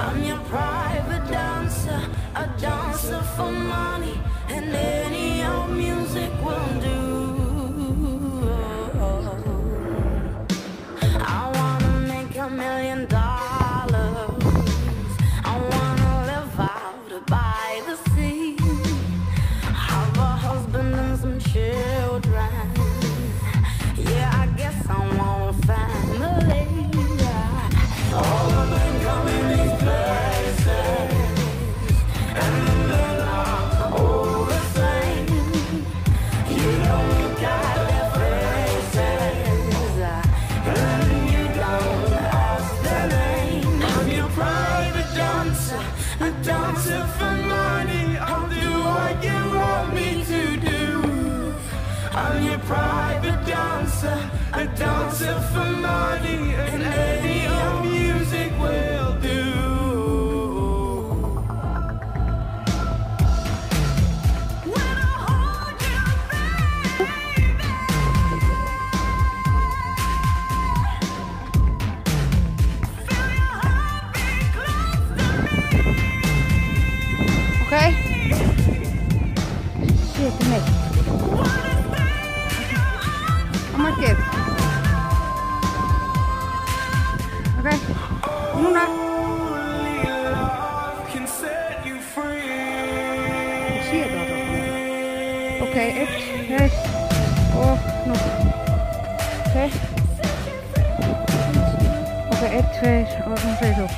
I'm your private dancer, a dancer for money. Dancer for money. I'll do what you want me to do. I'm your private dancer, a dancer for money, and Shit, nee. Allemaal een keer. Oké. Free. Ik zie het. Oké, 1, 2. Oh, nog. Oké. Oké, 1, 2. Oh, nog steeds op.